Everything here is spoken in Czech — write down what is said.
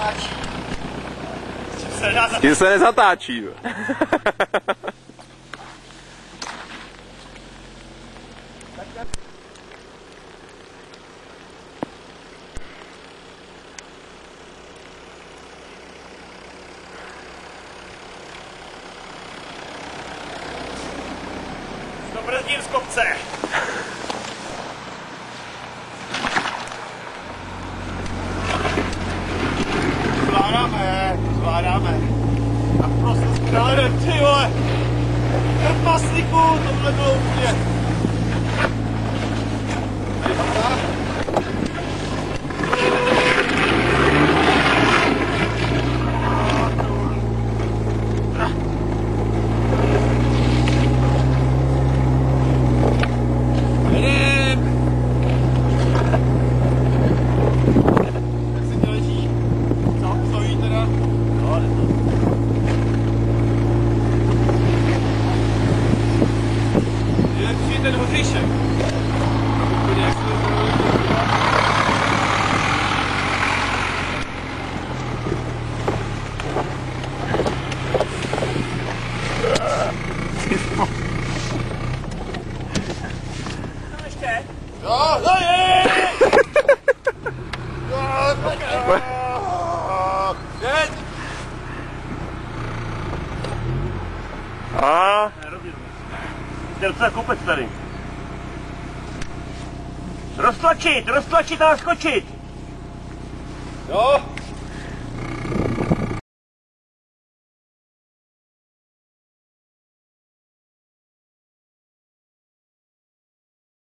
dá Tím se nezatáčí. To brzdím z kopce. Zvládáme, zvládáme. A prostě skvělé, ty vole. Trpaslíku, tohle bylo úplně. Je! Jo, tak- Jeď! A To je docela kopec tady. Roztlačit, roztlačit a skočit. Jo?